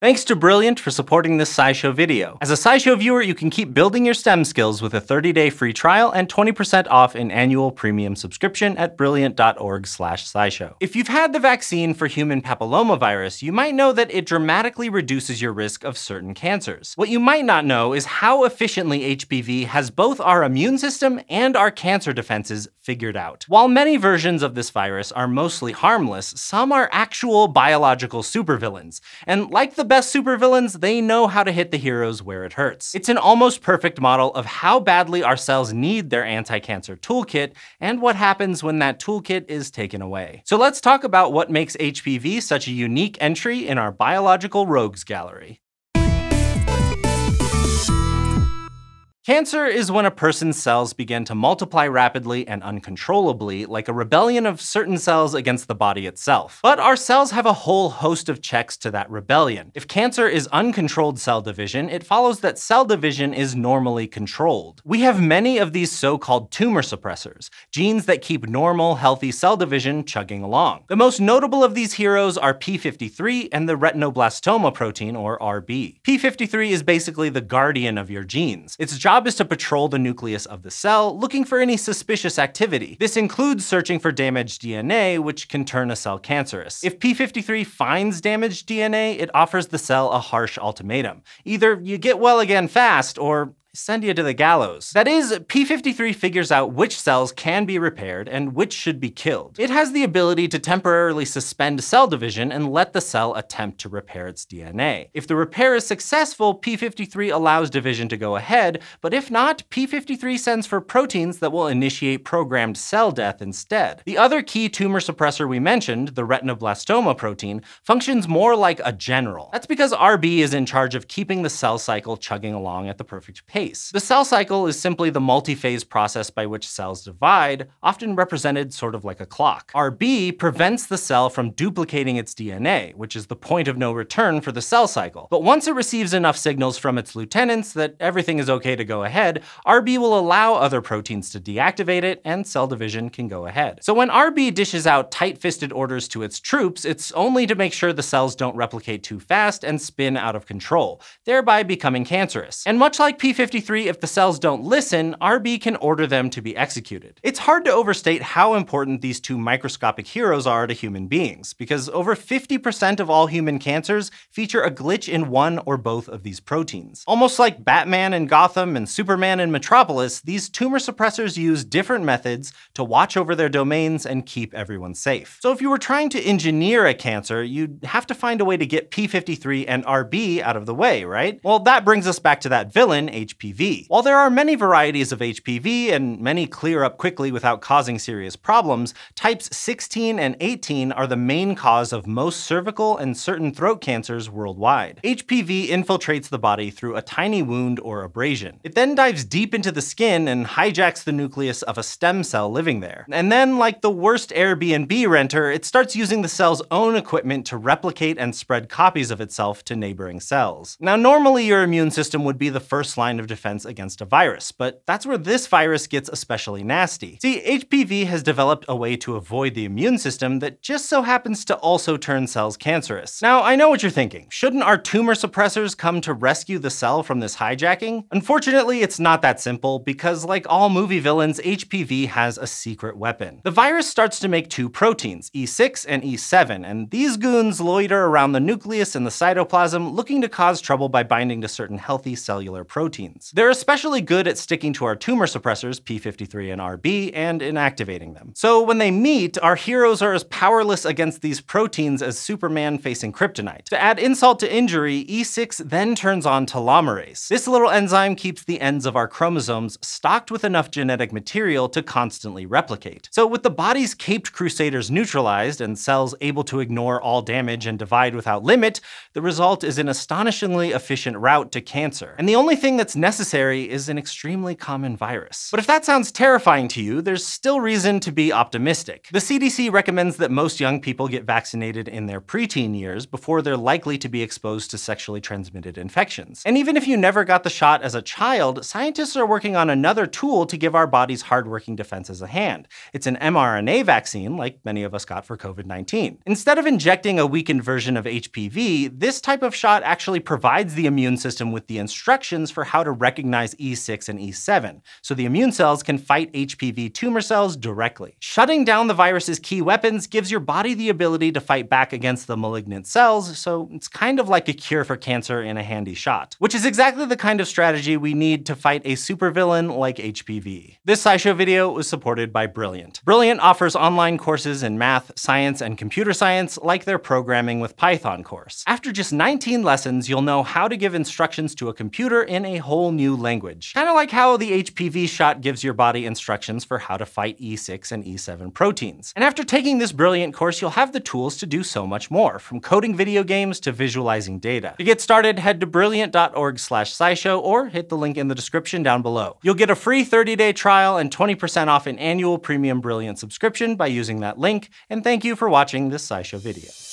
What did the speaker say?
Thanks to Brilliant for supporting this SciShow video. As a SciShow viewer, you can keep building your STEM skills with a 30-day free trial and 20% off an annual premium subscription at brilliant.org slash scishow. If you've had the vaccine for human papillomavirus, you might know that it dramatically reduces your risk of certain cancers. What you might not know is how efficiently HPV has both our immune system and our cancer defenses figured out. While many versions of this virus are mostly harmless, some are actual biological supervillains. And like the best supervillains, they know how to hit the heroes where it hurts. It's an almost perfect model of how badly our cells need their anti-cancer toolkit and what happens when that toolkit is taken away. So let's talk about what makes HPV such a unique entry in our biological rogues gallery. Cancer is when a person's cells begin to multiply rapidly and uncontrollably, like a rebellion of certain cells against the body itself. But our cells have a whole host of checks to that rebellion. If cancer is uncontrolled cell division, it follows that cell division is normally controlled. We have many of these so-called tumor suppressors, genes that keep normal, healthy cell division chugging along. The most notable of these heroes are P53 and the retinoblastoma protein, or RB. P53 is basically the guardian of your genes. Its job job is to patrol the nucleus of the cell, looking for any suspicious activity. This includes searching for damaged DNA, which can turn a cell cancerous. If P53 finds damaged DNA, it offers the cell a harsh ultimatum. Either you get well again fast, or send you to the gallows. That is, P53 figures out which cells can be repaired and which should be killed. It has the ability to temporarily suspend cell division and let the cell attempt to repair its DNA. If the repair is successful, P53 allows division to go ahead, but if not, P53 sends for proteins that will initiate programmed cell death instead. The other key tumor suppressor we mentioned, the retinoblastoma protein, functions more like a general. That's because RB is in charge of keeping the cell cycle chugging along at the perfect pace The cell cycle is simply the multi-phase process by which cells divide, often represented sort of like a clock. RB prevents the cell from duplicating its DNA, which is the point of no return for the cell cycle. But once it receives enough signals from its lieutenants that everything is okay to go ahead, RB will allow other proteins to deactivate it and cell division can go ahead. So when RB dishes out tight-fisted orders to its troops, it's only to make sure the cells don't replicate too fast and spin out of control, thereby becoming cancerous. And much like P50 if the cells don't listen, RB can order them to be executed. It's hard to overstate how important these two microscopic heroes are to human beings, because over 50% of all human cancers feature a glitch in one or both of these proteins. Almost like Batman in Gotham and Superman in Metropolis, these tumor suppressors use different methods to watch over their domains and keep everyone safe. So if you were trying to engineer a cancer, you'd have to find a way to get P53 and RB out of the way, right? Well, that brings us back to that villain, HP HPV. While there are many varieties of HPV and many clear up quickly without causing serious problems, types 16 and 18 are the main cause of most cervical and certain throat cancers worldwide. HPV infiltrates the body through a tiny wound or abrasion. It then dives deep into the skin and hijacks the nucleus of a stem cell living there. And then, like the worst Airbnb renter, it starts using the cell's own equipment to replicate and spread copies of itself to neighboring cells. Now, normally your immune system would be the first line of defense against a virus, but that's where this virus gets especially nasty. See, HPV has developed a way to avoid the immune system that just so happens to also turn cells cancerous. Now, I know what you're thinking. Shouldn't our tumor suppressors come to rescue the cell from this hijacking? Unfortunately, it's not that simple, because like all movie villains, HPV has a secret weapon. The virus starts to make two proteins, E6 and E7, and these goons loiter around the nucleus and the cytoplasm looking to cause trouble by binding to certain healthy cellular proteins. They're especially good at sticking to our tumor suppressors, P53 and RB, and inactivating them. So when they meet, our heroes are as powerless against these proteins as Superman facing kryptonite. To add insult to injury, E6 then turns on telomerase. This little enzyme keeps the ends of our chromosomes stocked with enough genetic material to constantly replicate. So with the body's caped crusaders neutralized and cells able to ignore all damage and divide without limit, the result is an astonishingly efficient route to cancer. And the only thing that's necessary necessary is an extremely common virus. But if that sounds terrifying to you, there's still reason to be optimistic. The CDC recommends that most young people get vaccinated in their preteen years before they're likely to be exposed to sexually transmitted infections. And even if you never got the shot as a child, scientists are working on another tool to give our body's hardworking defenses a hand. It's an mRNA vaccine, like many of us got for COVID-19. Instead of injecting a weakened version of HPV, this type of shot actually provides the immune system with the instructions for how to recognize E6 and E7, so the immune cells can fight HPV tumor cells directly. Shutting down the virus's key weapons gives your body the ability to fight back against the malignant cells, so it's kind of like a cure for cancer in a handy shot. Which is exactly the kind of strategy we need to fight a supervillain like HPV. This SciShow video was supported by Brilliant. Brilliant offers online courses in math, science, and computer science like their programming with Python course. After just 19 lessons, you'll know how to give instructions to a computer in a whole new language. Kind of like how the HPV shot gives your body instructions for how to fight E6 and E7 proteins. And after taking this brilliant course, you'll have the tools to do so much more, from coding video games to visualizing data. To get started, head to brilliant.org slash scishow or hit the link in the description down below. You'll get a free 30-day trial and 20% off an annual premium Brilliant subscription by using that link, and thank you for watching this SciShow video.